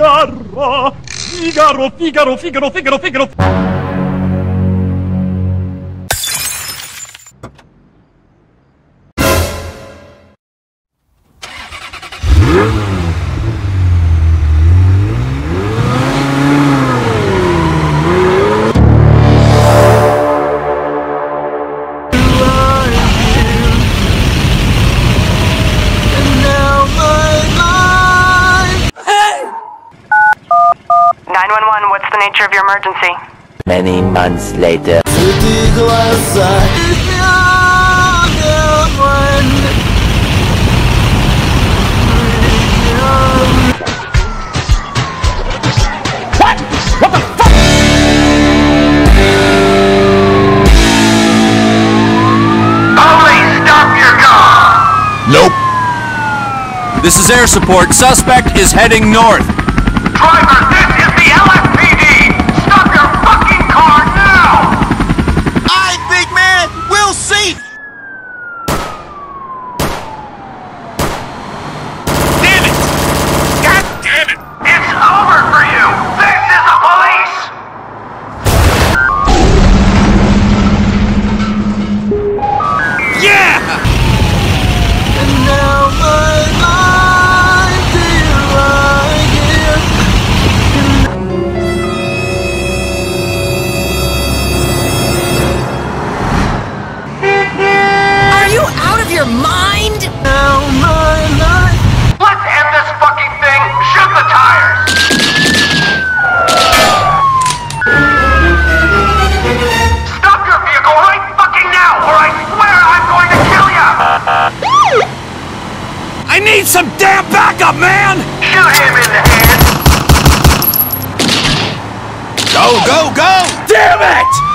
Figaro, Figaro, Figaro, Figaro, Figaro. Figaro. Nine one one. What's the nature of your emergency? Many months later. What? What the fuck? Only stop your car! Nope. This is air support. Suspect is heading north. Driver, I need some damn backup, man. Shoot him in the head! Go, go, go. Damn it.